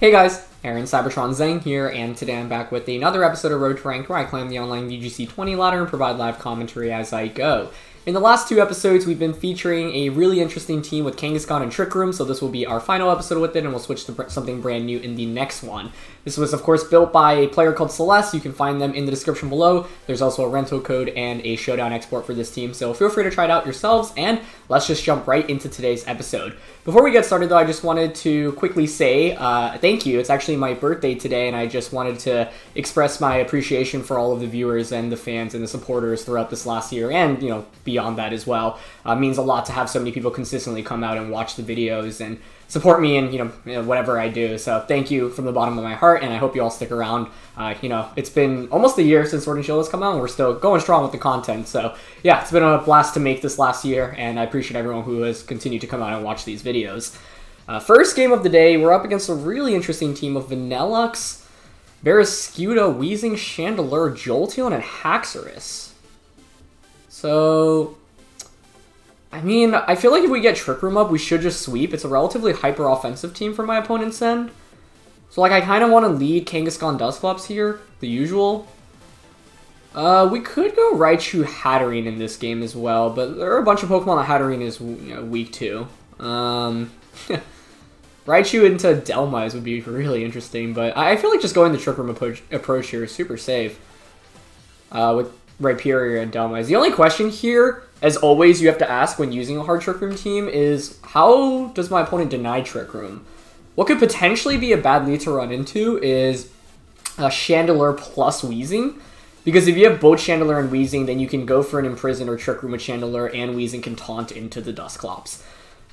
Hey guys, Aaron Cybertron Zheng here, and today I'm back with another episode of Road to Rank where I climb the online VGC 20 ladder and provide live commentary as I go. In the last two episodes, we've been featuring a really interesting team with Kangaskhan and Trick Room, so this will be our final episode with it, and we'll switch to something brand new in the next one. This was, of course, built by a player called Celes. You can find them in the description below. There's also a rental code and a showdown export for this team, so feel free to try it out yourselves, and let's just jump right into today's episode. Before we get started, though, I just wanted to quickly say uh, thank you. It's actually my birthday today, and I just wanted to express my appreciation for all of the viewers and the fans and the supporters throughout this last year, and you know beyond that as well. Uh, means a lot to have so many people consistently come out and watch the videos and support me know, you know, whatever I do. So thank you from the bottom of my heart, and I hope you all stick around. Uh, you know, it's been almost a year since Sword and Shield has come out, and we're still going strong with the content. So yeah, it's been a blast to make this last year, and I appreciate everyone who has continued to come out and watch these videos. Uh, first game of the day, we're up against a really interesting team of Vanilluxe, Barraskewda, Weezing, Chandelure, Jolteon, and Haxorus. So I mean, I feel like if we get Trick Room up, we should just sweep. It's a relatively hyper-offensive team from my opponent's end. So, like, I kind of want to lead Kangaskhan Dusclops here, the usual. Uh, we could go Raichu Hatterene in this game as well, but there are a bunch of Pokemon that Hatterene is you know, weak to. Um, Raichu into Dhelmise would be really interesting, but I feel like just going the Trick Room approach, approach here is super safe. Uh, with Rhyperior and Dhelmise. The only question here as always, you have to ask when using a hard Trick Room team is how does my opponent deny Trick Room? What could potentially be a bad lead to run into is a Chandelure plus Weezing. Because if you have both Chandelure and Weezing, then you can go for an Imprison or Trick Room with Chandelure, and Weezing can taunt into the Dusclops.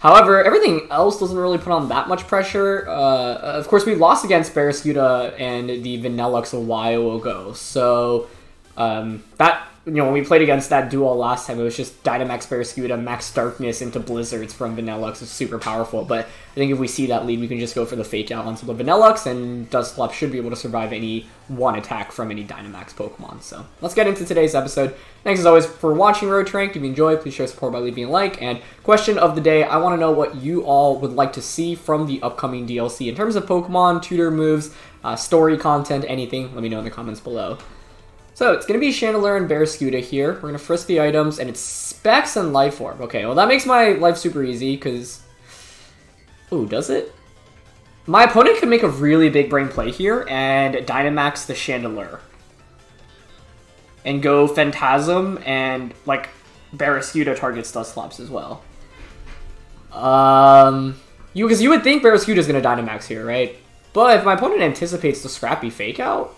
However, everything else doesn't really put on that much pressure. Uh, of course, we lost against Barraskewda and the Vanilluxe a while ago, so um, that you know, when we played against that duel last time, it was just Dynamax Barraskewda, Max Darkness into Blizzards from Vanilluxe is super powerful. But I think if we see that lead, we can just go for the Fake Out on onto the Vanilluxe, and Dusclops should be able to survive any one attack from any Dynamax Pokemon. So let's get into today's episode. Thanks as always for watching Road Trank. If you enjoyed, please show support by leaving a like. And question of the day, I want to know what you all would like to see from the upcoming DLC in terms of Pokemon, tutor moves, uh, story content, anything. Let me know in the comments below. So it's going to be Chandelure and Barraskewda here. We're going to frisk the items, and it's Specs and Life Orb. Okay, well that makes my life super easy, because... Ooh, does it? My opponent could make a really big brain play here, and Dynamax the Chandelure. And go Phantasm, and, like, Barraskewda targets Dusclops as well. Um... You, because you would think Barraskewda is going to Dynamax here, right? But if my opponent anticipates the Scrappy Fake Out,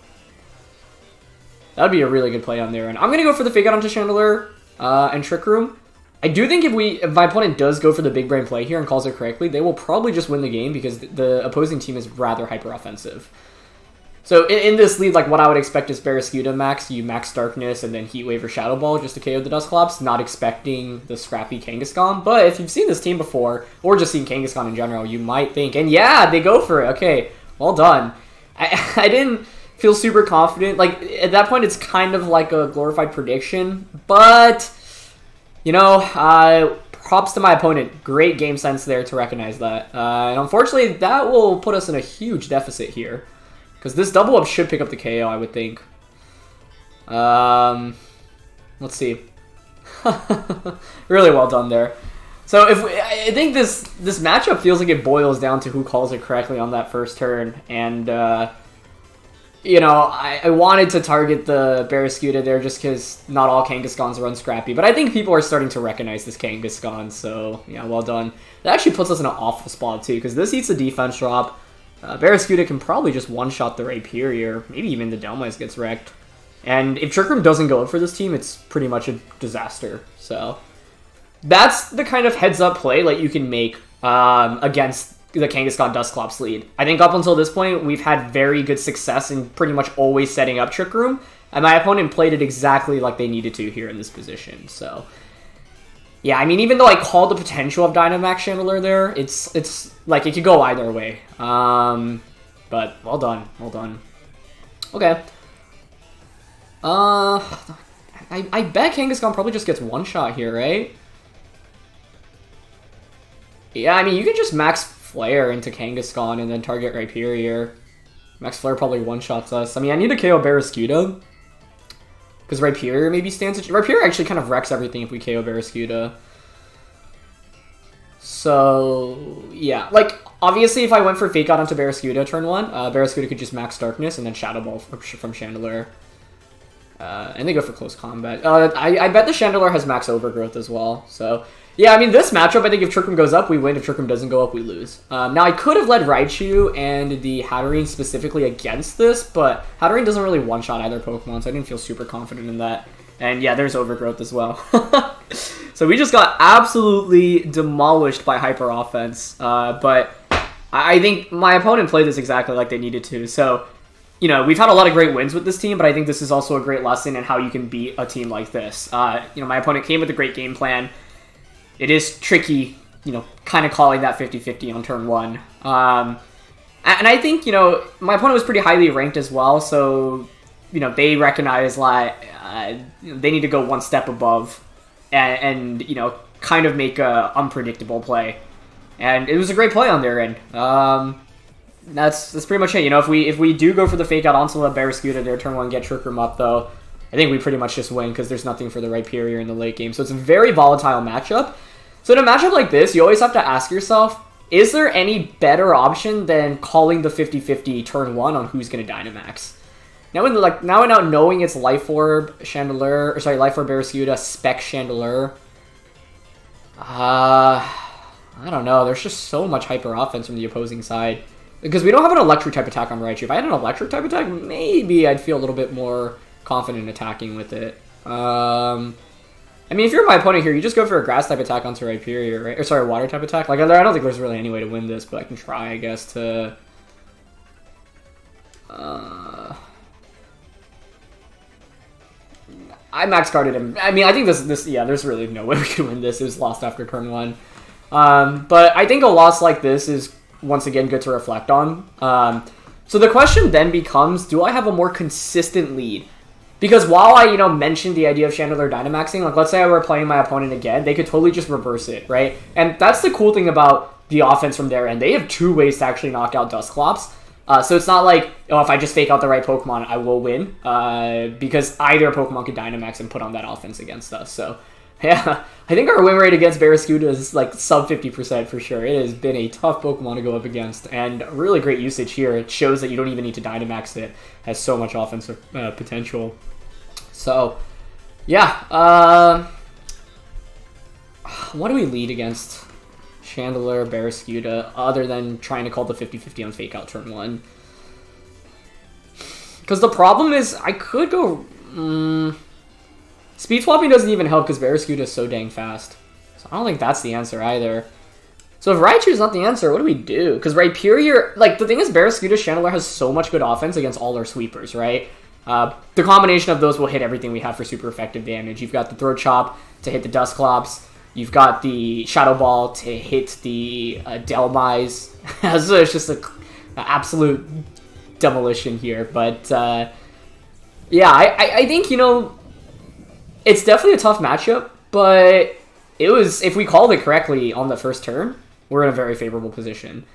that would be a really good play on there. And I'm going to go for the Fake Out onto Chandelure uh, and Trick Room. I do think if we if my opponent does go for the big brain play here and calls it correctly, they will probably just win the game because the opposing team is rather hyper offensive. So in, in this lead, like what I would expect is Barraskewda max, you max Darkness, and then Heat Wave or Shadow Ball just to KO the Dusclops, not expecting the scrappy Kangaskhan. But if you've seen this team before, or just seen Kangaskhan in general, you might think, and yeah, they go for it. Okay, well done. I, I didn't feel super confident. Like at that point, it's kind of like a glorified prediction, but you know, uh, props to my opponent. Great game sense there to recognize that. Uh, and unfortunately, that will put us in a huge deficit here because this double up should pick up the KO. I would think. Um, let's see. really well done there. So if we, I think this this matchup feels like it boils down to who calls it correctly on that first turn, and uh, you know, I, I wanted to target the Barraskewda there just because not all Kangaskhan's run Scrappy, but I think people are starting to recognize this Kangaskhan, so yeah, well done. That actually puts us in an awful spot too, because this eats a defense drop. Uh, Barraskewda can probably just one-shot the Rhyperior, maybe even the Dhelmise gets wrecked. And if Trick Room doesn't go up for this team, it's pretty much a disaster, so... That's the kind of heads-up play like you can make um, against the Kangaskhan Dusclops lead. I think up until this point, we've had very good success in pretty much always setting up Trick Room, and my opponent played it exactly like they needed to here in this position, so... Yeah, I mean, even though I called the potential of Dynamax Chandelure there, it's, it's like, it could go either way. Um, but, well done, well done. Okay. Uh, I, I bet Kangaskhan probably just gets one shot here, right? Yeah, I mean, you can just max Flare into Kangaskhan and then target Rhyperior. Max Flare probably one-shots us. I mean, I need to KO Barraskewda. Because Rhyperior maybe stands... Rhyperior actually kind of wrecks everything if we KO Barraskewda. So, yeah. Like, obviously, if I went for Fake Out onto Barraskewda turn 1, uh, Barraskewda could just Max Darkness and then Shadow Ball from, from Chandelure. Uh, and they go for close combat. Uh, I, I bet the Chandelure has max overgrowth as well. So, yeah, I mean, this matchup, I think if Trick Room goes up, we win. If Trick Room doesn't go up, we lose. Um, now, I could have led Raichu and the Hatterene specifically against this, but Hatterene doesn't really one-shot either Pokemon, so I didn't feel super confident in that. And yeah, there's overgrowth as well. so we just got absolutely demolished by Hyper Offense. Uh, but I think my opponent played this exactly like they needed to. So you know, we've had a lot of great wins with this team, but I think this is also a great lesson in how you can beat a team like this. Uh, you know, my opponent came with a great game plan. It is tricky, you know, kind of calling that 50-50 on turn one. Um, and I think, you know, my opponent was pretty highly ranked as well, so, you know, they recognize, like, uh, they need to go one step above and, and, you know, kind of make a unpredictable play. And it was a great play on their end. Um, that's that's pretty much it. You know, if we if we do go for the fake out onto the Barraskewda their turn one, get Trick Room up though, I think we pretty much just win because there's nothing for the Rhyperior in the late game. So it's a very volatile matchup. So in a matchup like this, you always have to ask yourself, is there any better option than calling the 50-50 turn one on who's going to Dynamax? Now, in like now without knowing it's Life Orb Chandelure, or sorry, Life Orb Barraskewda, Spec Chandelure. Uh, I don't know. There's just so much hyper offense from the opposing side. Because we don't have an electric type attack on Raichu. If I had an electric type attack, maybe I'd feel a little bit more confident attacking with it. Um, I mean, if you're my opponent here, you just go for a grass type attack onto Rhyperior, right? Or sorry, a water type attack. Like, I don't think there's really any way to win this, but I can try, I guess, to... Uh... I max carded him. I mean, I think this, this, yeah, there's really no way we can win this. It was lost after turn one. Um, but I think a loss like this is once again good to reflect on. Um, so the question then becomes, do I have a more consistent lead? Because while I, you know, mentioned the idea of Chandelure Dynamaxing, like let's say I were playing my opponent again, they could totally just reverse it, right? And that's the cool thing about the offense from their end. They have two ways to actually knock out Dusclops. Uh, so it's not like, oh, if I just fake out the right Pokemon, I will win. Uh, because either Pokemon could Dynamax and put on that offense against us. So Yeah, I think our win rate against Barraskewda is like sub 50% for sure. It has been a tough Pokemon to go up against, and really great usage here. It shows that you don't even need to Dynamax it. has so much offensive uh, potential. So, yeah. Uh, what do we lead against Chandelure, Barraskewda, other than trying to call the 50-50 on Fake Out turn 1? Because the problem is, I could go... Um, Speed swapping doesn't even help because Barraskewda is so dang fast. So I don't think that's the answer either. So if Raichu is not the answer, what do we do? Because Rhyperior, like, the thing is, Barraskewda Chandelure has so much good offense against all our sweepers, right? Uh, the combination of those will hit everything we have for super effective damage. You've got the Throat Chop to hit the Dusclops. You've got the Shadow Ball to hit the uh, Dhelmise. so it's just an absolute demolition here. But, uh, yeah, I, I, I think, you know, it's definitely a tough matchup, but it was if we called it correctly on the first turn, we're in a very favorable position.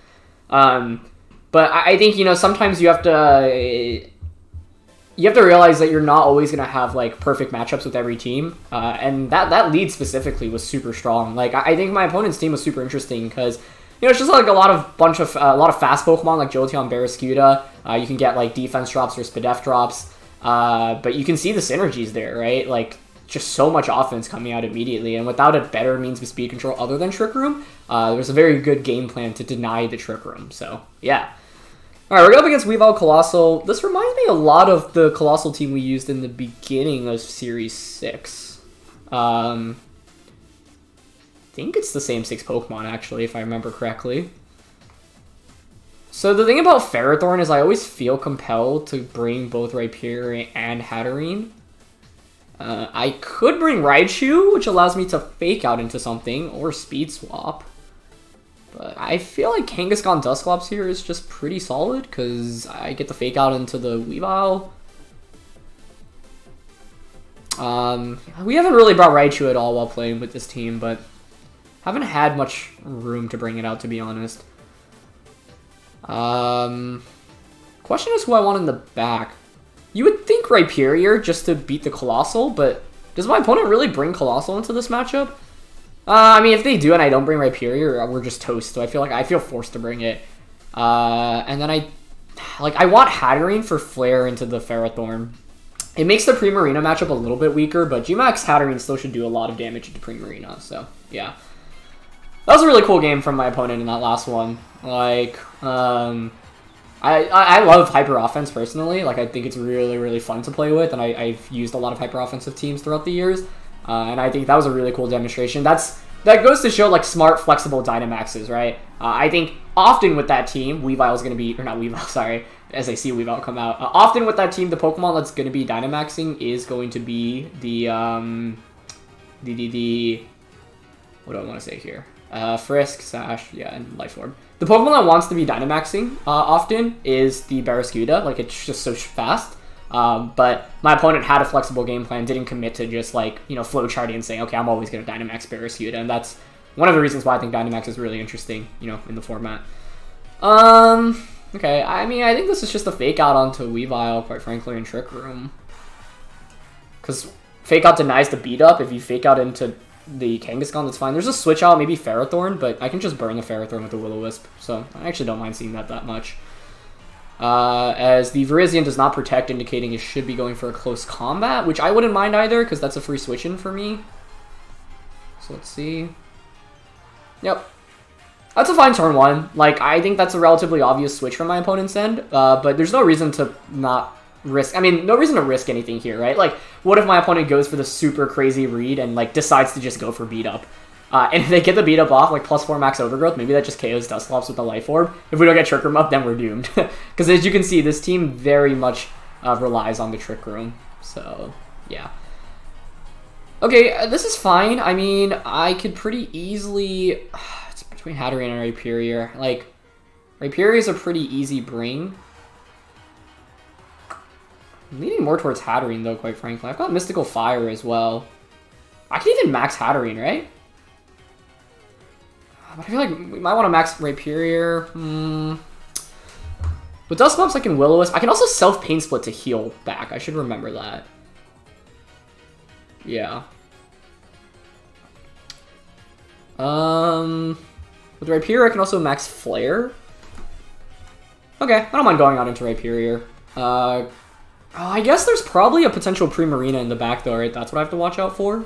Um, but I, think you know sometimes you have to you have to realize that you're not always going to have like perfect matchups with every team, uh, and that that lead specifically was super strong. Like I, I think my opponent's team was super interesting because you know, it's just like a lot of bunch of uh, a lot of fast Pokemon like Jolteon, Barraskewda. Uh, you can get like defense drops or Spadef drops, uh, but you can see the synergies there, right? Like just so much offense coming out immediately. And without a better means of speed control other than Trick Room, uh, there was a very good game plan to deny the Trick Room. So, yeah. All right, we're up against Weavile Coalossal. This reminds me a lot of the Coalossal team we used in the beginning of Series 6. Um, I think it's the same six Pokemon, actually, if I remember correctly. So the thing about Ferrothorn is I always feel compelled to bring both Rhyperior and Hatterene. Uh, I could bring Raichu, which allows me to fake out into something, or speed swap. But I feel like Kangaskhan Dusclops here is just pretty solid, because I get to fake out into the Weavile. Um, we haven't really brought Raichu at all while playing with this team, but haven't had much room to bring it out, to be honest. Um, question is who I want in the back. You would think Rhyperior just to beat the Coalossal, but does my opponent really bring Coalossal into this matchup? Uh, I mean, if they do and I don't bring Rhyperior, we're just toast. So I feel like I feel forced to bring it. Uh, and then I, like, I want Hatterene for Flare into the Ferrothorn. It makes the Primarina matchup a little bit weaker, but Gmax Hatterene still should do a lot of damage into Primarina, so yeah. That was a really cool game from my opponent in that last one. Like, um, I, I, love hyper offense personally. Like, I think it's really, really fun to play with, and I, I've used a lot of hyper offensive teams throughout the years. Uh, and I think that was a really cool demonstration. That's that goes to show like smart, flexible Dynamaxes, right? Uh, I think often with that team, Weavile is going to be, or not Weavile, sorry, as I see Weavile come out. Uh, often with that team, the Pokemon that's going to be Dynamaxing is going to be the, um, the, the, the, what do I want to say here? Uh, Frisk, Sash, yeah, and Life Orb. The Pokemon that wants to be Dynamaxing uh, often is the Barraskewda, like it's just so fast. Um, but my opponent had a flexible game plan, didn't commit to just like, you know, flowcharting and saying, okay, I'm always going to Dynamax Barraskewda. And that's one of the reasons why I think Dynamax is really interesting, you know, in the format. Um, okay, I mean, I think this is just a fake out onto Weavile, quite frankly, in Trick Room. Because fake out denies the beat up. If you fake out into the Kangaskhan, that's fine. There's a switch out, maybe Ferrothorn, but I can just burn the Ferrothorn with the Will-O-Wisp, so I actually don't mind seeing that that much. Uh, as the Virizion does not protect, indicating it should be going for a close combat, which I wouldn't mind either, because that's a free switch in for me. So let's see. Yep. That's a fine turn one. Like, I think that's a relatively obvious switch from my opponent's end, uh, but there's no reason to not risk... I mean, no reason to risk anything here, right? Like, what if my opponent goes for the super crazy read and, like, decides to just go for beat up? Uh, and if they get the beat up off, like plus 4 max overgrowth, maybe that just KOs Dusclops with the Life Orb. If we don't get Trick Room up, then we're doomed. Because as you can see, this team very much uh, relies on the Trick Room. So, yeah. Okay, uh, this is fine. I mean, I could pretty easily... it's between Hatterene and Rhyperior. Like, Rhyperior is a pretty easy bring. I'm leaning more towards Hatterene, though, quite frankly. I've got Mystical Fire as well. I can even max Hatterene, right? But I feel like we might want to max Rhyperior. Hmm. With Dusclops, I can will I can also self-Pain Split to heal back. I should remember that. Yeah. Um, with Rhyperior, I can also max Flare. Okay, I don't mind going out into Rhyperior. Uh, oh, I guess there's probably a potential Primarina in the back, though, right? That's what I have to watch out for.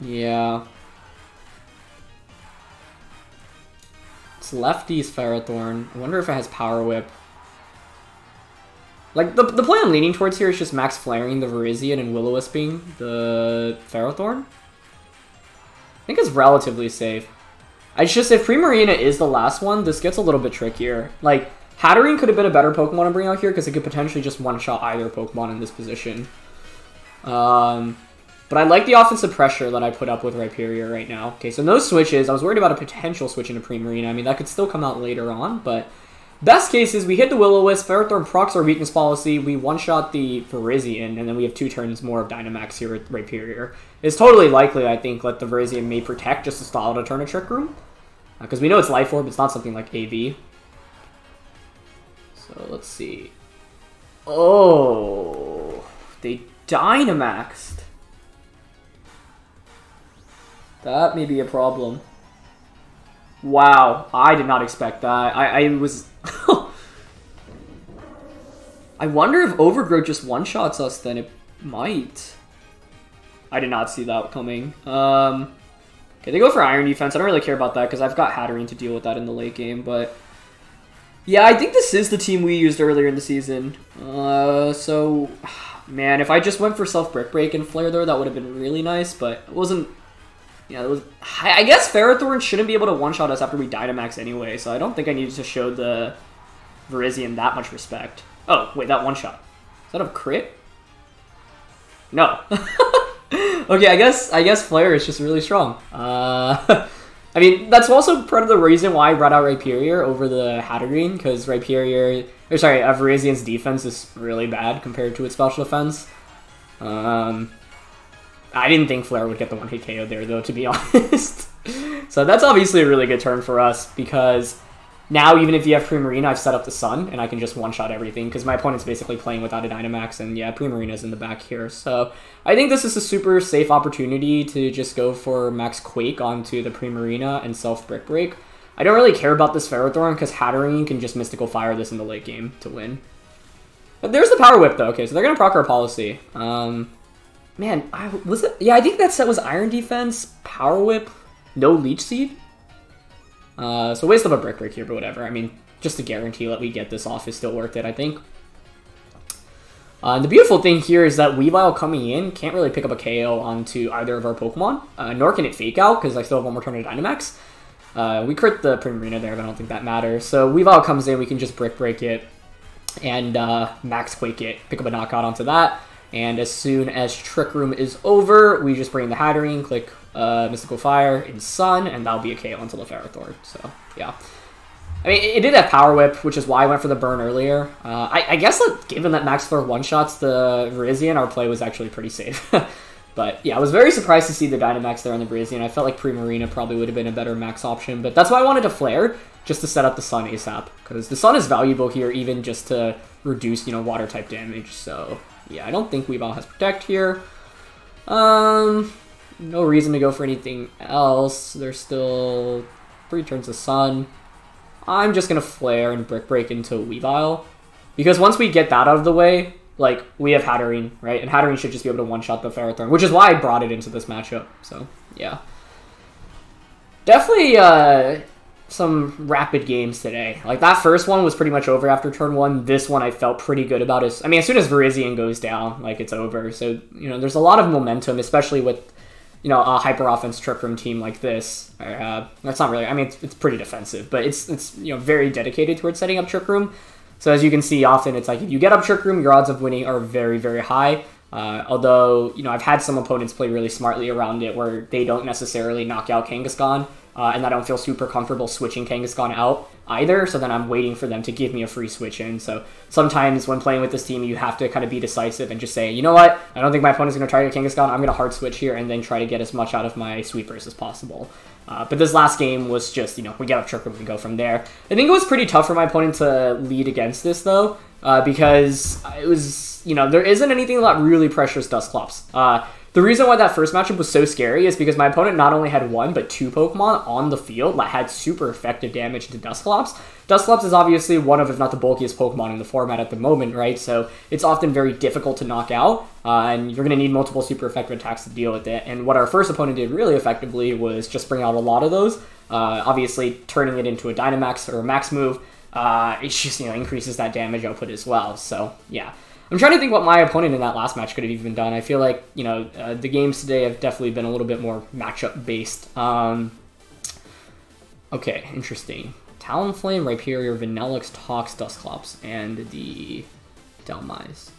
Yeah. It's lefty's Ferrothorn. I wonder if it has Power Whip. Like, the, the play I'm leaning towards here is just max flaring the Virizion and Will-O-Wisping the Ferrothorn. I think it's relatively safe. I just, if Primarina is the last one, this gets a little bit trickier. Like, Hatterene could have been a better Pokemon to bring out here because it could potentially just one-shot either Pokemon in this position. Um, but I like the offensive pressure that I put up with Rhyperior right now. Okay, so no switches. I was worried about a potential switch into Primarina. I mean, that could still come out later on, but... Best case is we hit the Will-O-Wisp, Ferrothorn procs our weakness policy, we one-shot the Virizion, and then we have two turns more of Dynamax here with Rhyperior. It's totally likely, I think, that the Virizion may protect just to stall to turn a Trick Room. Because uh, we know it's Life Orb, it's not something like AV. So, let's see. Oh, they Dynamaxed. That may be a problem. Wow, I did not expect that. I, I was... I wonder if Overgrowth just one-shots us, then it might. I did not see that coming. Um, okay, they go for Iron Defense. I don't really care about that because I've got Hatterene to deal with that in the late game, but... Yeah, I think this is the team we used earlier in the season. Uh, so... Man, if I just went for Self-Brick Break and Flare there, that would have been really nice, but it wasn't yeah, it was, I guess Ferrothorn shouldn't be able to one-shot us after we Dynamax anyway, so I don't think I needed to show the Virizion that much respect. Oh, wait, that one-shot. Is that a crit? No. okay, I guess I guess Flare is just really strong. Uh, I mean, that's also part of the reason why I brought out Rhyperior over the Hatterene, because Rhyperior, or sorry, uh, defense is really bad compared to its special defense. Um, I didn't think Flare would get the one hit KO there, though, to be honest. so that's obviously a really good turn for us because now even if you have Primarina, I've set up the Sun and I can just one-shot everything because my opponent's basically playing without a Dynamax and yeah, Primarina's in the back here. So I think this is a super safe opportunity to just go for Max Quake onto the Primarina and self Brick Break. I don't really care about this Ferrothorn because Hatterene can just Mystical Fire this in the late game to win. But there's the Power Whip though. Okay, so they're going to proc our policy. Um, man, I, was it? Yeah, I think that set was Iron Defense, Power Whip, no Leech Seed. Uh, so waste of a Brick Break here, but whatever. I mean, just to guarantee that we get this off is still worth it, I think. Uh, the beautiful thing here is that Weavile coming in can't really pick up a KO onto either of our Pokemon, uh, nor can it Fake Out, because I still have one more turn of Dynamax. Uh, we crit the Primarina there, but I don't think that matters. So Weavile comes in, we can just Brick Break it, and uh, Max Quake it, pick up a knockout onto that. And as soon as Trick Room is over, we just bring the Hatterene, click uh, Mystical Fire in Sun, and that'll be a KO until the Ferrothorn. So, yeah. I mean, it did have Power Whip, which is why I went for the burn earlier. Uh, I, I, guess that given that Max Flare one-shots the Virizion, our play was actually pretty safe. but yeah, I was very surprised to see the Dynamax there on the Virizion. I felt like Primarina probably would have been a better max option, but that's why I wanted to Flare, just to set up the Sun ASAP. Because the Sun is valuable here, even just to reduce, you know, Water-type damage. So yeah, I don't think Weavile has Protect here. Um, no reason to go for anything else. There's still three turns of Sun. I'm just to Flare and Brick Break into Weavile. Because once we get that out of the way, like, we have Hatterene, right? And Hatterene should just be able to one-shot the Ferrothorn, which is why I brought it into this matchup. So, yeah. Definitely, uh, some rapid games today. Like that first one was pretty much over after turn one. This one I felt pretty good about. Is I mean, as soon as Virizion goes down, like it's over. So you know, there's a lot of momentum, especially with you know a hyper offense trick room team like this. Uh, that's not really. I mean, it's, it's pretty defensive, but it's it's you know very dedicated towards setting up trick room. So as you can see, often it's like if you get up trick room, your odds of winning are very very high. Uh, although you know I've had some opponents play really smartly around it, where they don't necessarily knock out Kangaskhan uh, and I don't feel super comfortable switching Kangaskhan out either, so then I'm waiting for them to give me a free switch in. So sometimes when playing with this team, you have to kind of be decisive and just say, you know what, I don't think my opponent's going to try to Kangaskhan, I'm going to hard switch here and then try to get as much out of my sweepers as possible. Uh, but this last game was just, you know, we get up trick and we go from there. I think it was pretty tough for my opponent to lead against this, though, uh, because it was, you know, there isn't anything that really pressures Dusclops. Uh, the reason why that first matchup was so scary is because my opponent not only had one, but two Pokemon on the field that had super effective damage to Dusclops. Dusclops is obviously one of, if not the bulkiest Pokemon in the format at the moment, right? So it's often very difficult to knock out, uh, and you're going to need multiple super effective attacks to deal with it. And what our first opponent did really effectively was just bring out a lot of those, uh, obviously turning it into a Dynamax or a Max move. Uh, it just, you know, increases that damage output as well. So, yeah. I'm trying to think what my opponent in that last match could have even done. I feel like you know uh, the games today have definitely been a little bit more matchup based. Um, okay, interesting. Talonflame, Rhyperior, Vanilluxe, Tox, Dusclops, and the Dhelmise.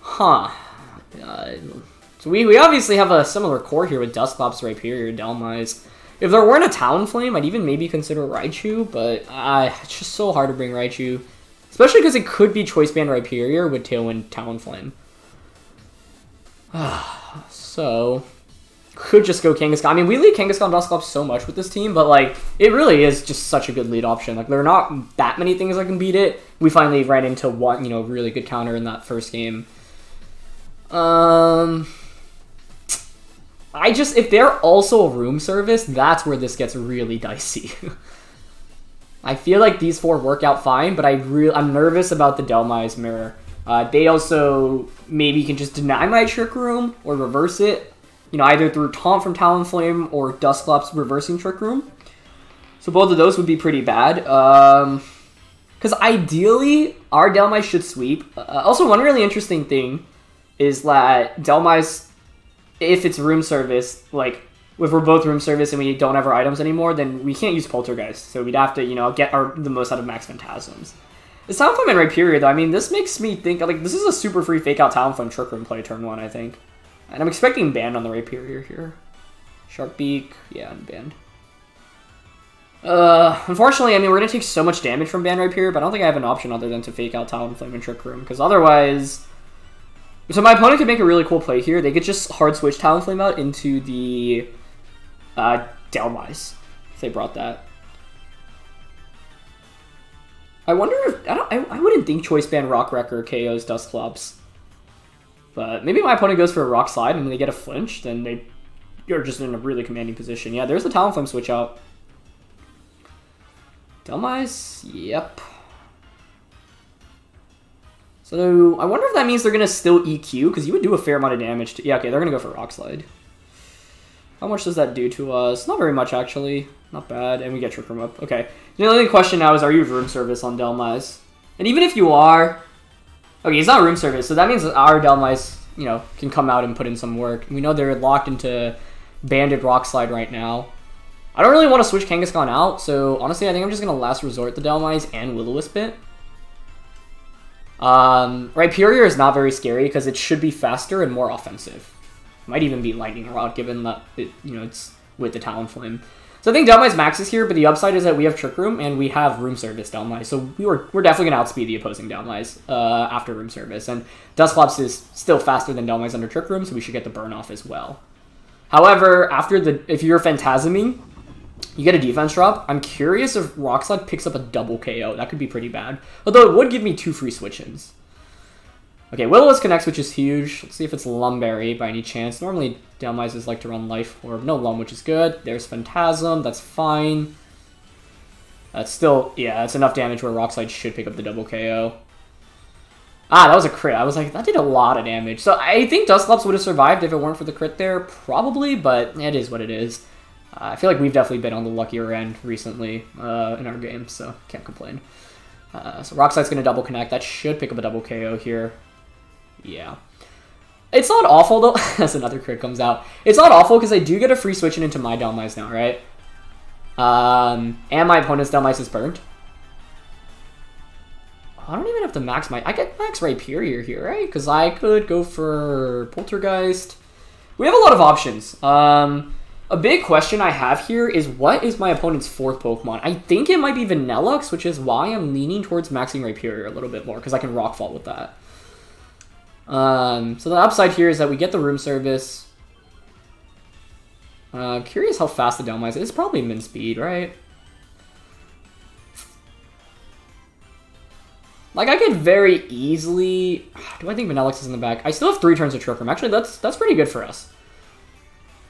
Huh. Uh, so we, we obviously have a similar core here with Dusclops, Rhyperior, Dhelmise. If there weren't a Talonflame, I'd even maybe consider Raichu, but uh, it's just so hard to bring Raichu. Especially because it could be Choice Band Rhyperior with Tailwind Talonflame. so, could just go Kangaskhan. I mean, we lead Kangaskhan Dusclops so much with this team, but, like, it really is just such a good lead option. Like, there are not that many things that can beat it. We finally ran into one, you know, really good counter in that first game. Um... I just, if they're also a room service, that's where this gets really dicey. I feel like these four work out fine, but I re- I'm nervous about the Dhelmise mirror. Uh, they also maybe can just deny my Trick Room or reverse it. You know, either through Taunt from Talonflame or Dusclops reversing Trick Room. So both of those would be pretty bad. Because um, ideally, our Dhelmise should sweep. Uh, also, one really interesting thing is that Dhelmise, if it's room service, like if we're both room service and we don't have our items anymore, then we can't use Poltergeist. So we'd have to, you know, get our the most out of Max Phantasms. The Talonflame and Rhyperior, though, I mean, this makes me think, like, this is a super free Fake Out Talonflame Trick Room play turn one, I think. And I'm expecting Band on the Rhyperior here. Sharp Beak, yeah, and Band. Uh, unfortunately, I mean, we're going to take so much damage from Band Rhyperior, but I don't think I have an option other than to Fake Out Talonflame and Trick Room, because otherwise... So my opponent could make a really cool play here. They could just hard switch Talonflame out into the uh, if they brought that. I wonder if I. I, I wouldn't think Choice Band Rock Wrecker KOs Dusclops. But maybe my opponent goes for a Rock Slide and they get a flinch, then they you're just in a really commanding position. Yeah, there's the Talonflame switch out. Dhelmise, yep. So I wonder if that means they're gonna still EQ because you would do a fair amount of damage. to... Yeah, okay, they're gonna go for Rock Slide. How much does that do to us? Not very much actually. Not bad, and we get Trick Room up. Okay. The only question now is, are you room service on Dhelmise? And even if you are, okay, it's not room service, so that means that our Dhelmise, you know, can come out and put in some work. We know they're locked into Banded Rock Slide right now. I don't really want to switch Kangaskhan out, so honestly, I think I'm just going to last resort the Dhelmise and Will-O-Wisp it. Um, Rhyperior is not very scary because it should be faster and more offensive. Might even be Lightning Rod given that it, you know it's with the Talonflame. So I think Dhelmise max is here, but the upside is that we have Trick Room and we have Room Service Dhelmise. So we were, we're definitely going to outspeed the opposing Dhelmise uh, after Room Service. And Dusclops is still faster than Dhelmise under Trick Room, so we should get the burn off as well. However, after the if you're Phantasming, you get a defense drop. I'm curious if Rock Slide picks up a double KO. That could be pretty bad. Although it would give me two free switch-ins. Okay, Will-O-Wisp connects, which is huge. Let's see if it's Lumberry by any chance. Normally, Dhelmises like to run Life Orb. No Lum, which is good. There's Phantasm. That's fine. That's still, yeah, that's enough damage where Rock Slide should pick up the double KO. Ah, that was a crit. I was like, that did a lot of damage. So I think Dusclops would have survived if it weren't for the crit there, probably, but it is what it is. Uh, I feel like we've definitely been on the luckier end recently uh, in our game, so can't complain. Uh, so Rockslide going to double connect. That should pick up a double KO here. Yeah. It's not awful, though. As another crit comes out. It's not awful because I do get a free switching into my Dhelmise now, right? Um, and my opponent's Dhelmise is burned. I don't even have to max my... I get max Rhyperior here, right? Because I could go for Poltergeist. We have a lot of options. Um, a big question I have here is what is my opponent's fourth Pokemon? I think it might be Vanilluxe, which is why I'm leaning towards maxing Rhyperior a little bit more, because I can Rock Fall with that. Um, so the upside here is that we get the room service. Uh, curious how fast the Dhelmise is. It's probably min speed, right? Like, I could very easily... Do I think Vanilluxe is in the back? I still have three turns of Trick Room. Actually, that's that's pretty good for us.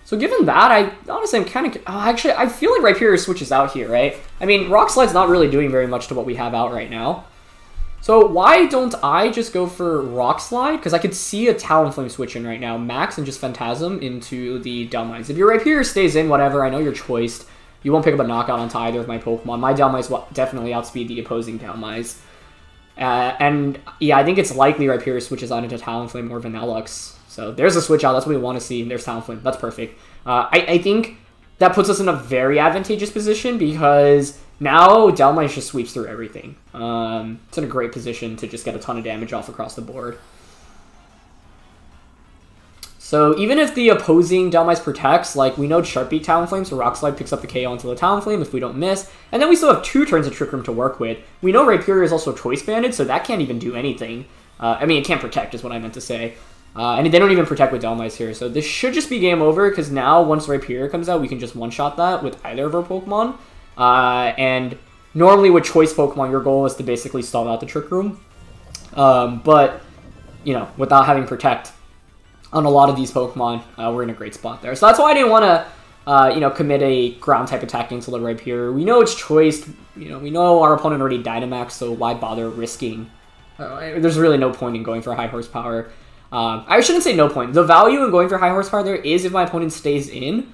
So given that, I honestly I'm kind of... Oh, actually, I feel like Rhyperior switches out here, right? I mean, Rock Slide's not really doing very much to what we have out right now. So why don't I just go for Rock Slide? Because I could see a Talonflame switch in right now. Max and just Phantasm into the Dhelmise. If your Rhyperior stays in, whatever, I know you're choiced. You won't pick up a knockout onto either of my Pokemon. My Dhelmise will definitely outspeed the opposing Dhelmise. Uh, and yeah, I think it's likely Rhyperior switches on into Talonflame or Vanilluxe. So there's a switch out. That's what we want to see. There's Talonflame. That's perfect. Uh, I, I think that puts us in a very advantageous position because now Dhelmise just sweeps through everything. Um, it's in a great position to just get a ton of damage off across the board. So even if the opposing Dhelmise protects, like we know Sharpie Talonflame, so Rock Slide picks up the KO onto the Talonflame if we don't miss, and then we still have two turns of Trick Room to work with. We know Rhyperior is also Choice Banded, so that can't even do anything. Uh, I mean, it can't protect is what I meant to say. Uh, and they don't even protect with Dhelmise here, so this should just be game over, because now once Rhyperior comes out, we can just one-shot that with either of our Pokemon. Uh, and normally with Choice Pokemon, your goal is to basically stall out the Trick Room. Um, but, you know, without having Protect, on a lot of these Pokemon, uh, we're in a great spot there. So that's why I didn't want to, uh, you know, commit a ground type attack into the right here. We know it's choice. You know, we know our opponent already Dynamax, so why bother risking? Uh, there's really no point in going for high horsepower. Um, I shouldn't say no point. The value in going for high horsepower there is if my opponent stays in,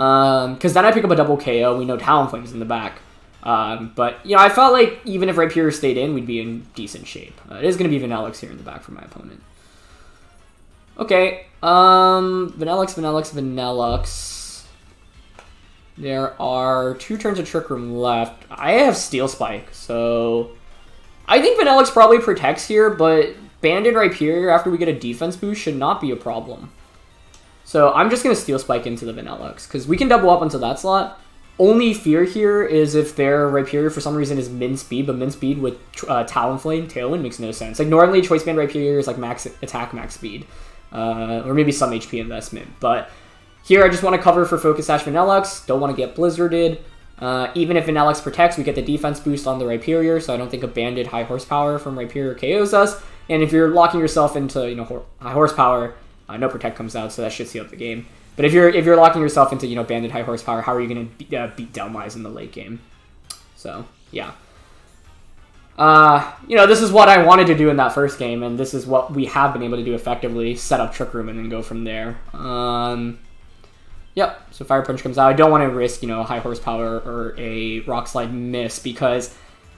because um, then I pick up a double KO. We know Talonflame's in the back. Um, but, you know, I felt like even if Rhyperior stayed in, we'd be in decent shape. Uh, it is going to be Vanilluxe here in the back for my opponent. Okay, um, Vanilluxe, Vanilluxe, Vanilluxe. There are two turns of Trick Room left. I have Steel Spike, so... I think Vanilluxe probably protects here, but Banded Rhyperior after we get a defense boost should not be a problem. So I'm just going to Steel Spike into the Vanilluxe, because we can double up onto that slot. Only fear here is if their Rhyperior for some reason is min speed, but min speed with uh, Talonflame, Tailwind makes no sense. Like normally Choice Band Rhyperior is like max attack, max speed uh, or maybe some HP investment. But Here, I just want to cover for Focus Sash Vanilluxe. Don't want to get Blizzarded. Uh, even if Vanilluxe protects, we get the defense boost on the Rhyperior, so I don't think a banded high horsepower from Rhyperior KOs us. And if you're locking yourself into you know high horsepower, uh, no protect comes out, so that should seal up the game. But if you're if you're locking yourself into you know banded high horsepower, how are you going to be, uh, beat Dhelmise in the late game? So yeah. Uh, you know, this is what I wanted to do in that first game, and this is what we have been able to do effectively, set up Trick Room and then go from there. Um, yep, so Fire Punch comes out. I don't want to risk, you know, high horsepower or a Rock Slide miss, because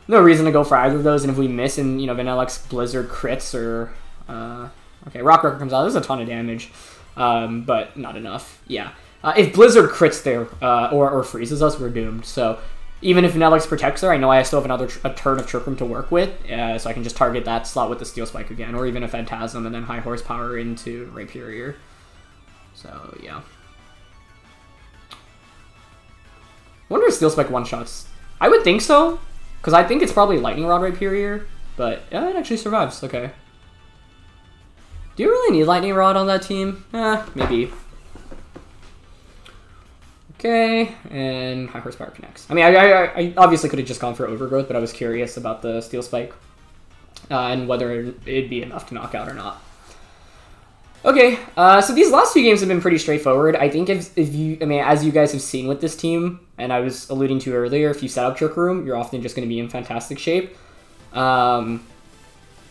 no reason to go for either of those, and if we miss and, you know, Vanilluxe Blizzard crits or... Uh, okay, Rock Wrecker comes out. There's a ton of damage, um, but not enough. Yeah. Uh, if Blizzard crits there uh, or, or freezes us, we're doomed. So even if Vanilluxe protects her, I know I still have another a turn of Trick Room to work with, uh, so I can just target that slot with the Steel Spike again, or even a Phantasm and then high horsepower into Rhyperior. So, yeah. wonder if Steel Spike one-shots. I would think so, because I think it's probably Lightning Rod Rhyperior, but yeah, it actually survives. Okay. Do you really need Lightning Rod on that team? Eh, maybe. Okay, and high horsepower connects. I mean, I, I, I obviously could have just gone for overgrowth, but I was curious about the steel spike uh, and whether it'd be enough to knock out or not. Okay, uh, so these last few games have been pretty straightforward. I think if, if you, I mean, as you guys have seen with this team, and I was alluding to earlier, if you set up Trick Room, you're often just going to be in fantastic shape. Um,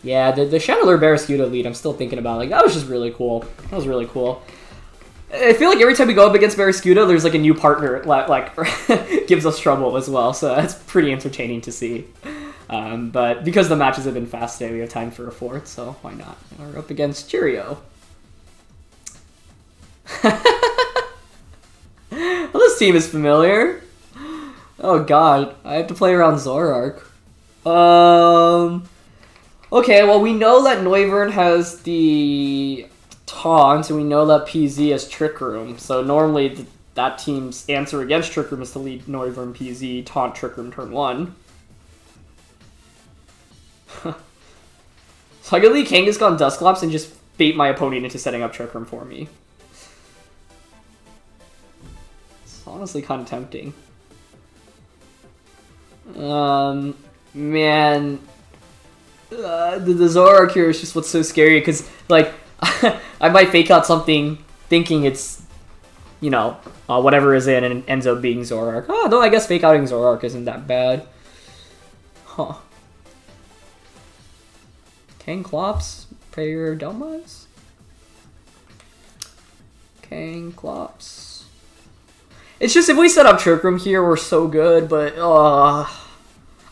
yeah, the, the Chandelure Barraskewda lead, I'm still thinking about. Like, that was just really cool. That was really cool. I feel like every time we go up against Barraskewda, there's like a new partner like, like gives us trouble as well. So that's pretty entertaining to see. Um, but because the matches have been fast today, we have time for a fourth, so why not? We're up against Cheerio. well, this team is familiar. Oh god, I have to play around Zoroark. Um. Okay, well we know that Noivern has the taunt, and we know that PZ has Trick Room. So normally th that team's answer against Trick Room is to lead Noivern PZ, taunt Trick Room turn one. so I could lead Kangaskhan Dusclops and just bait my opponent into setting up Trick Room for me. It's honestly kind of tempting. Um, man, uh, the, the Zoroark here is just what's so scary because, like, I might fake out something thinking it's, you know, uh, whatever is in and it ends up being Zoroark. Oh, though I guess fake outing Zoroark isn't that bad. Huh. Kang Klops, Prayer Dhelmise? Kang Klops. It's just if we set up Trick Room here, we're so good, but uh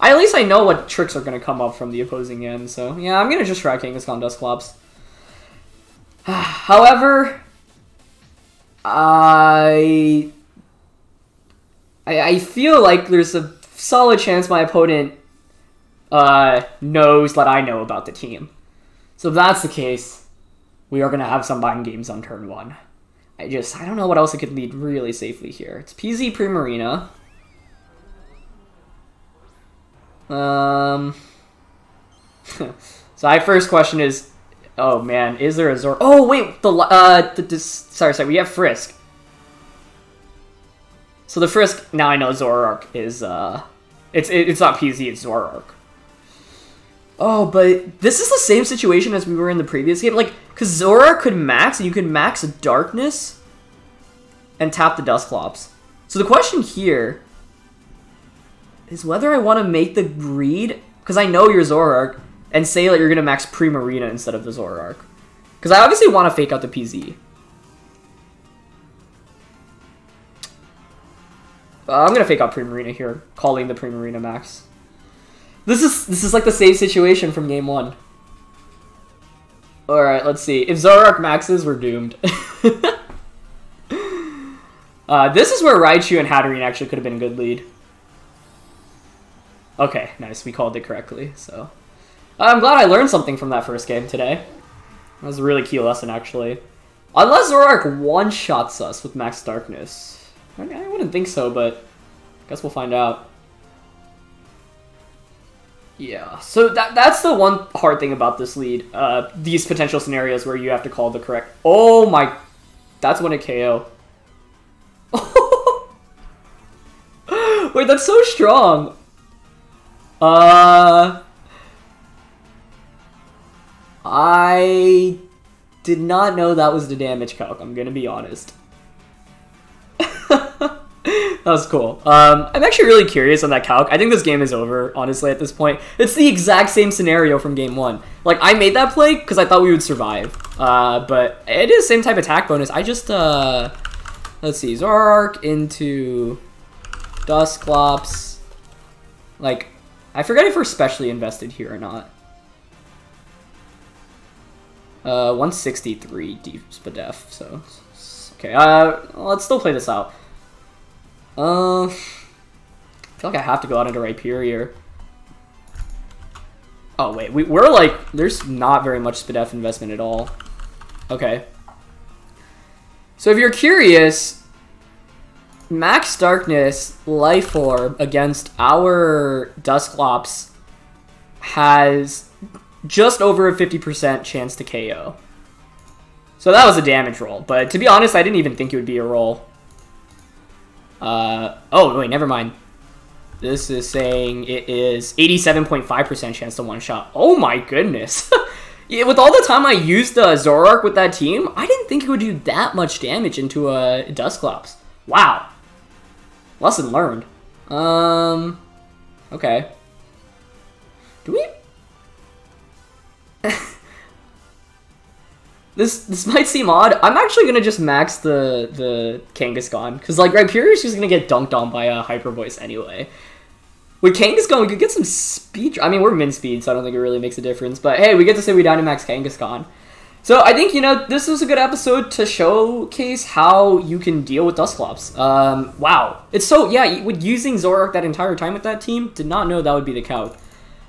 I, at least I know what tricks are gonna come up from the opposing end, so yeah, I'm gonna just try Kangaskhan Dusclops. However, I, I I feel like there's a solid chance my opponent uh, knows that I know about the team. So if that's the case, we are going to have some mind games on turn one. I just, I don't know what else I could lead really safely here. It's PZ Primarina. Um, so my first question is, Oh man, is there a Zor? Oh wait, the uh, the, this, sorry, sorry, we have Frisk. So the Frisk now I know Zoroark is uh, it's it, it's not PZ, it's Zoroark. Oh, but this is the same situation as we were in the previous game, like because Zoroark could max and you could max Darkness and tap the Dusclops. So the question here is whether I want to make the greed because I know you're Zoroark and say that you're going to max Primarina instead of the Zoroark. Because I obviously want to fake out the PZ. Uh, I'm going to fake out Primarina here, calling the Primarina max. This is this is like the same situation from game one. Alright, let's see. If Zoroark maxes, we're doomed. uh, this is where Raichu and Hatterene actually could have been a good lead. Okay, nice. We called it correctly, so... I'm glad I learned something from that first game today. That was a really key lesson, actually. Unless Zoroark one-shots us with Max Darkness. I, I wouldn't think so, but I guess we'll find out. Yeah, so that that's the one hard thing about this lead. Uh, these potential scenarios where you have to call the correct... Oh my... That's when a KO. Wait, that's so strong. Uh, I did not know that was the damage calc. I'm gonna be honest. that was cool. Um, I'm actually really curious on that calc. I think this game is over, honestly, at this point. It's the exact same scenario from game one. Like, I made that play because I thought we would survive. Uh, but it is the same type of attack bonus. I just, uh, let's see, Zoroark into Dusclops. Like, I forget if we're specially invested here or not. Uh, 163 deep Spadef, so... Okay, uh, let's still play this out. Uh, I feel like I have to go out into Rhyperior. Oh, wait. We, we're like... There's not very much Spadef investment at all. Okay. So if you're curious, Max Darkness Life Orb against our Dusclops has just over a 50% chance to KO. So that was a damage roll, but to be honest, I didn't even think it would be a roll. Uh, oh, wait, never mind. This is saying it is 87.5% chance to one-shot. Oh my goodness. yeah, with all the time I used uh, Zoroark with that team, I didn't think it would do that much damage into a uh, Dusclops. Wow. Lesson learned. Um, okay. Do we... This this might seem odd. I'm actually gonna just max the the Kangaskhan because like Rhyperior's just gonna get dunked on by a Hyper Voice anyway. With Kangaskhan, we could get some speed. I mean, we're min speed, so I don't think it really makes a difference. But hey, we get to say we Dynamax Kangaskhan. So I think you know this was a good episode to showcase how you can deal with Dusclops. Um, wow, it's so yeah. With using Zoroark that entire time with that team, did not know that would be the count.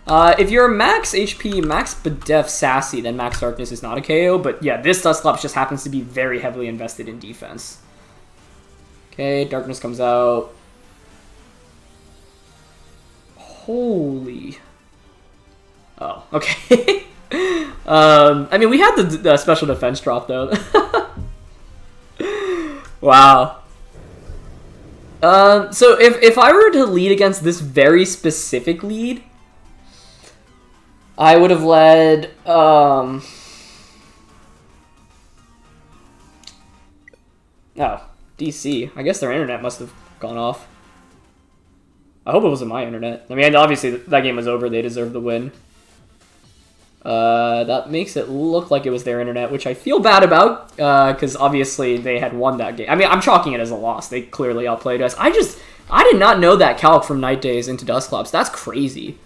Uh, if you're max HP, max Spadef Sassy, then max Darkness is not a KO, but yeah, this Dusclops just happens to be very heavily invested in defense. Okay, Darkness comes out. Holy. Oh, okay. um, I mean, we had the, the special defense drop, though. wow. Um, so if, if I were to lead against this very specific lead, I would have led. Um, oh, DC. I guess their internet must have gone off. I hope it wasn't my internet. I mean, obviously that game was over. They deserved the win. Uh, that makes it look like it was their internet, which I feel bad about, because uh, obviously they had won that game. I mean, I'm chalking it as a loss. They clearly outplayed us. I just, I did not know that calc from Night Daze into Dusclops. That's crazy.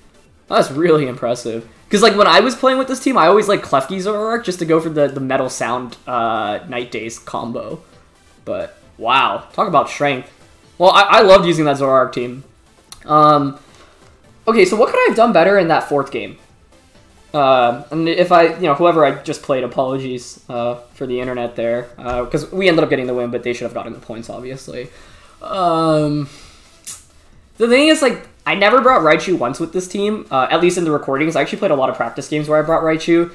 That's really impressive. Because like when I was playing with this team, I always like Klefki Zoroark just to go for the, the Metal Sound uh, Night Daze combo. But wow, talk about strength. Well, I, I loved using that Zoroark team. Um, okay, so what could I have done better in that fourth game? Uh, and if I, you know, whoever I just played, apologies uh, for the internet there, because uh, we ended up getting the win, but they should have gotten the points, obviously. Um, the thing is, like, I never brought Raichu once with this team, uh, at least in the recordings. I actually played a lot of practice games where I brought Raichu.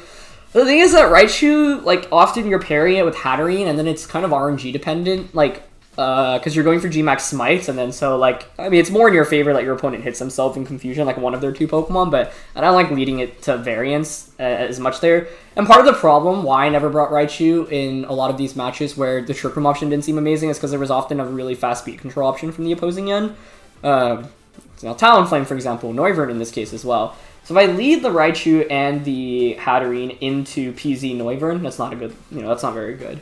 The thing is that Raichu, like, often you're pairing it with Hatterene, and then it's kind of RNG dependent, like, because uh, you're going for Gmax Smites, and then so, like, I mean, it's more in your favor that your opponent hits himself in Confusion, like one of their two Pokemon, but I don't like leading it to variance uh, as much there. And part of the problem why I never brought Raichu in a lot of these matches where the Trick Room option didn't seem amazing is because there was often a really fast speed control option from the opposing end. Um, now Talonflame, for example, Noivern in this case as well. So if I lead the Raichu and the Hatterene into PZ Noivern, that's not a good, you know, that's not very good.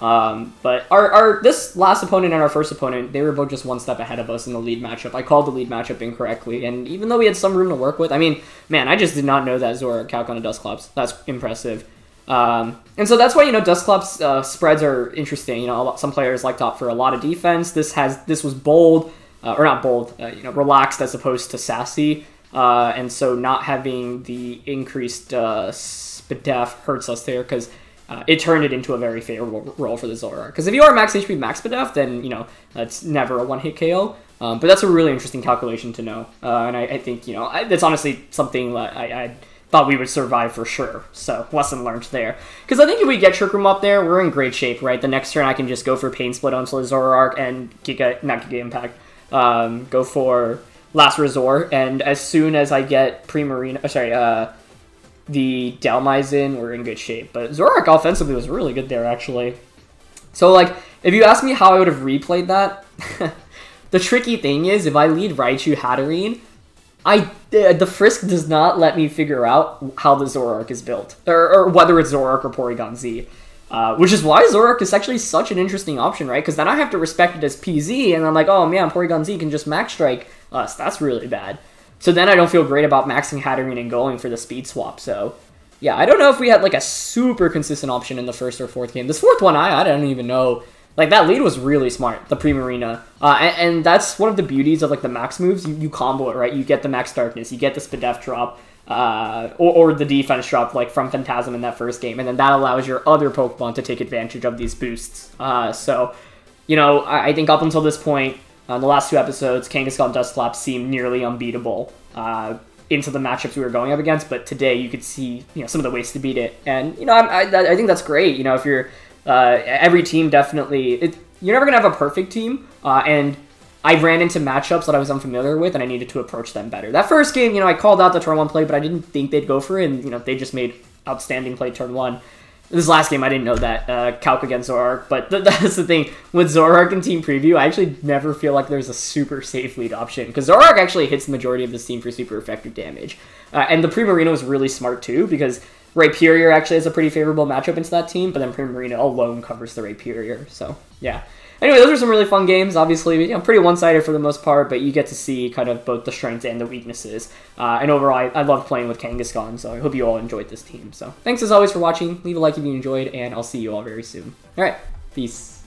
Um, but our, our this last opponent and our first opponent, they were both just one step ahead of us in the lead matchup. I called the lead matchup incorrectly, and even though we had some room to work with, I mean, man, I just did not know that Zora calc on a Dusclops. That's impressive. Um, and so that's why you know Dusclops uh, spreads are interesting. You know, lot, some players like to opt for a lot of defense. This has this was bold uh, or not bold, uh, you know, relaxed as opposed to sassy. Uh, and so not having the increased uh, Spadef hurts us there because uh, it turned it into a very favorable roll for the Zora. Because if you are max HP, max Spadef, then, you know, that's never a one-hit KO. Um, but that's a really interesting calculation to know. Uh, and I, I, think, you know, I, that's honestly something that I, I thought we would survive for sure. So lesson learned there. Because I think if we get Trick Room up there, we're in great shape, right? The next turn I can just go for Pain Split onto the Zoroark and Giga, not Giga Impact, um, go for Last Resort, and as soon as I get Primarina, uh, sorry, uh, the Dhelmise were in good shape. But Zoroark offensively was really good there, actually. So, like, if you ask me how I would have replayed that, the tricky thing is, if I lead Raichu Hatterene, I the Frisk does not let me figure out how the Zoroark is built, or, or whether it's Zoroark or Porygon Z. Uh, which is why Zoroark is actually such an interesting option, right? Because then I have to respect it as PZ, and I'm like, oh man, Porygon Z can just Max Strike us. That's really bad. So then I don't feel great about maxing Hatterene and going for the speed swap. So yeah, I don't know if we had like a super consistent option in the first or fourth game. This fourth one, I I don't even know. Like that lead was really smart, the Primarina, uh, and, and, that's one of the beauties of like the max moves. You, you combo it right. You get the max darkness, you get the Spadef drop, uh, or, or the defense drop like from Phantasm in that first game, and then that allows your other Pokemon to take advantage of these boosts. Uh, so, you know, I, I, think up until this point, uh, the last two episodes, Kangaskhan Dusclops seemed nearly unbeatable uh, into the matchups we were going up against. But today, you could see you know some of the ways to beat it, and you know I, I, I think that's great. You know, if you're uh, every team definitely, it, you're never gonna have a perfect team, uh, and I ran into matchups that I was unfamiliar with, and I needed to approach them better. That first game, you know, I called out the turn one play, but I didn't think they'd go for it, and you know they just made outstanding play turn one. This last game, I didn't know that uh, calc against Zoroark, but th- that's the thing with Zoroark and Team Preview. I actually never feel like there's a super safe lead option because Zoroark actually hits the majority of this team for super effective damage, uh, and the Primarina is really smart too because Rhyperior actually has a pretty favorable matchup into that team, but then Primarina alone covers the Rhyperior. So yeah, Anyway, those are some really fun games. Obviously, you know, pretty one-sided for the most part, but you get to see kind of both the strengths and the weaknesses. Uh, and overall, I, I love playing with Kangaskhan, so I hope you all enjoyed this team. So thanks as always for watching. Leave a like if you enjoyed, and I'll see you all very soon. All right, peace.